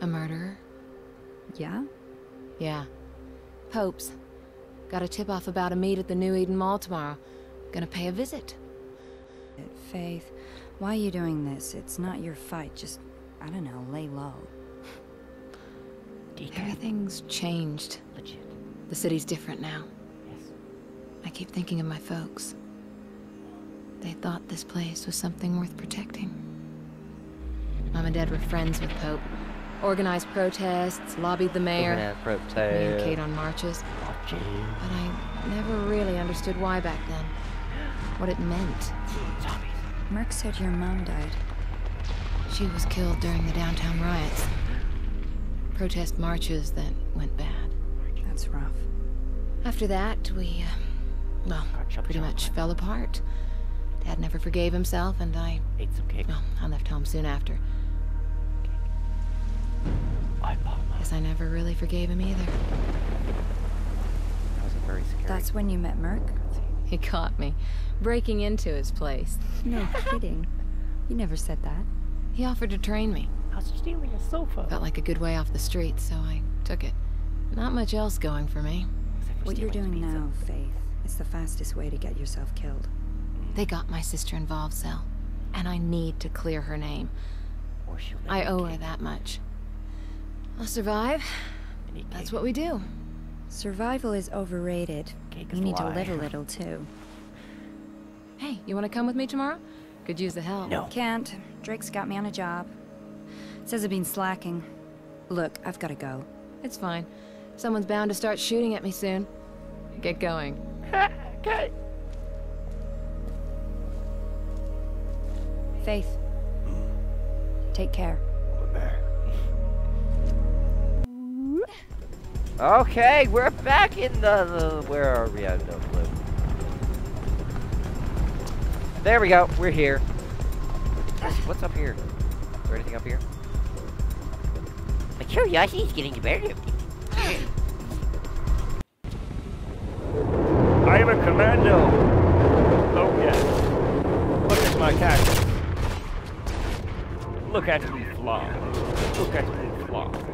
A murderer? Yeah? Yeah. Pope's. Got a tip off about a meet at the New Eden Mall tomorrow. Gonna pay a visit. Faith, why are you doing this? It's not your fight. Just, I don't know, lay low. Deacon. Everything's changed. Legit. The city's different now. Yes. I keep thinking of my folks. They thought this place was something worth protecting. Mom and Dad were friends with Pope. Organized protests, lobbied the mayor, Looking at communicate on marches. Watching. But I never really understood why back then. What it meant. Zombies. Merc said your mom died. She was killed during the downtown riots. Protest marches that went bad. That's rough. After that, we, uh, well, chop pretty chop. much fell apart. Dad never forgave himself, and I, Ate some cake. well, I left home soon after. I bought mine. Guess I never really forgave him either. That was a very scary. That's when you met Merc? He caught me, breaking into his place. No kidding. You never said that. He offered to train me. I was stealing a sofa. Felt like a good way off the street, so I took it. Not much else going for me. For What you're doing pizza. now, Faith, is the fastest way to get yourself killed. They got my sister involved, Sel. And I need to clear her name. Or she'll I owe her that much. I'll survive. That's what we do. Survival is overrated. You need to live a little, too. Hey, you want to come with me tomorrow? Could use the help. No. Can't. Drake's got me on a job. Says I've been slacking. Look, I've gotta go. It's fine. Someone's bound to start shooting at me soon. Get going. okay. Faith. Take care. Okay, we're back in the, the where are we? I have no clue. There we go. We're here. What's, what's up here? Is there anything up here? My curiosity is getting the better of me. I am a commando. Oh yes. Look at my cactus. Look at me fly. Look at me fly.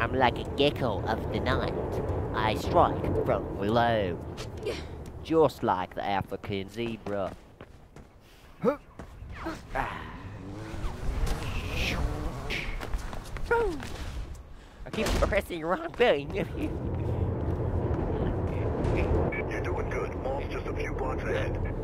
I'm like a gecko of the night. I strike from below. Just like the African zebra. I keep pressing the wrong button. You're doing good. Mall's just a few blocks ahead.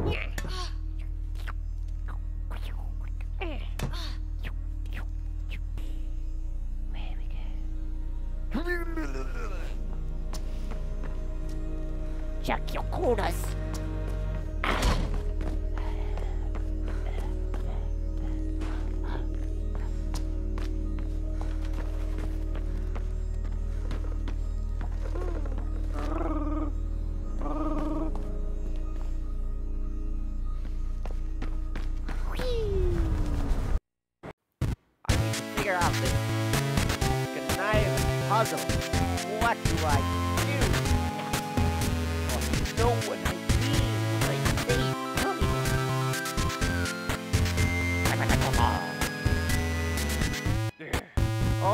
Check your corners. Figure out this puzzle. What do I do?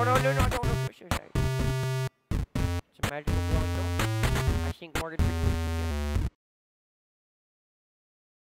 no, no, no, no, don't no, no, no, no, no, no, no, no, no, no, no, no,